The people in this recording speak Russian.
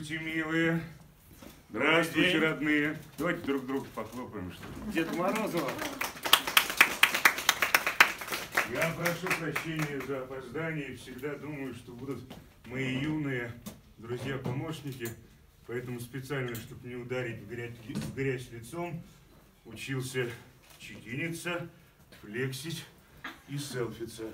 Здравствуйте, милые. Здравствуйте, родные. Давайте друг другу похлопаем, что ли. Дед Морозова. Я прошу прощения за опоздание всегда думаю, что будут мои юные друзья-помощники. Поэтому специально, чтобы не ударить в грязь, в грязь лицом, учился чекиниться, флексить и селфиться.